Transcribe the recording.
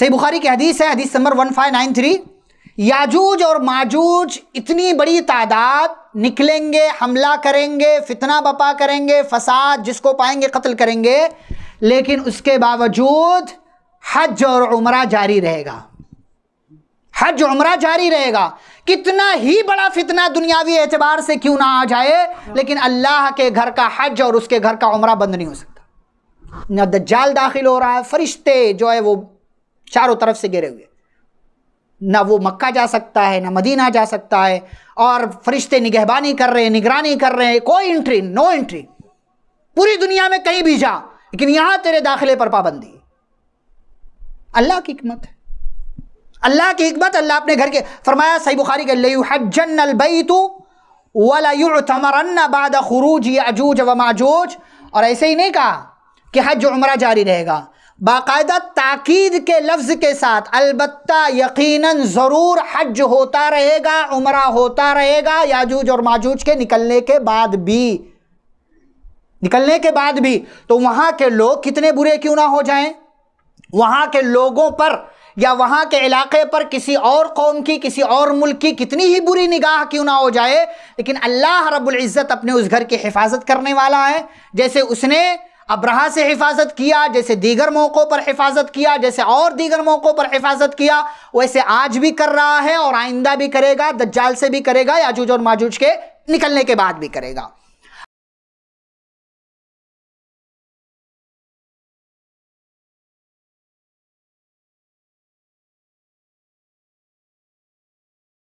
صحیح بخاری کی حدیث ہے، حدیث نمبر 1593 یاجوج اور ماجوج اتنی بڑی تعداد نکلیں گے، حملہ کریں گے، فتنہ بپا کریں گے، فساد جس کو پائیں گے قتل کریں گے، لیکن اس کے باوجود حج اور عمرہ جاری رہے گا۔ حج عمرہ جاری رہے گا۔ کتنا ہی بڑا فتنہ دنیاوی اعتبار سے کیوں نہ آ جائے، لیکن اللہ کے گھر کا حج اور اس کے گھر کا عمرہ بند نہیں ہو سکتا۔ نہ دجال داخل ہو رہا ہے، فرشتے جو ہے وہ چاروں طرف سے گرے ہوئے۔ نہ وہ مکہ جا سکتا ہے، نہ مدینہ جا سکتا ہے۔ اور فرشتے نگہبانی کر رہے ہیں نگرانی کر رہے ہیں، کوئی انٹری نو انٹری پوری دنیا میں کہیں بھی جا، لیکن یہاں تیرے داخلے پر پابندی۔ اللہ کی حکمت ہے۔ اللہ کی حکمت، اللہ اپنے گھر کے۔ فرمایا صحیح بخاری کے لیحجن البیت ولا یعتمرن بعد خروج یعجوج و ماجوج اور ایسے ہی نہیں کہا کہ حج عمرہ جاری رہے گا۔ باقاعدہ تاکید کے لفظ کے ساتھ، البتہ یقیناً ضرور حج ہوتا رہے گا، عمرہ ہوتا رہے گا، یاجوج اور ماجوج کے نکلنے کے بعد بھی۔ نکلنے کے بعد بھی۔ تو وہاں کے لوگ کتنے برے کیوں نہ ہو جائیں؟ وہاں کے لوگوں پر یا وہاں کے علاقے پر کسی اور قوم کی، کسی اور ملک کی کتنی ہی بری نگاہ کیوں نہ ہو جائے۔ لیکن اللہ رب العزت اپنے اس گھر کی حفاظت کرنے والا ہے۔ جیسے اس نے ابرہا سے حفاظت کیا، جیسے دیگر موقعوں پر حفاظت کیا، جیسے اور دیگر موقعوں پر حفاظت کیا، ویسے آج بھی کر رہا ہے اور آئندہ بھی کرے گا، دجال سے بھی کرے گا، یاجوج اور ماجوج کے نکلنے کے بعد بھی کرے گا۔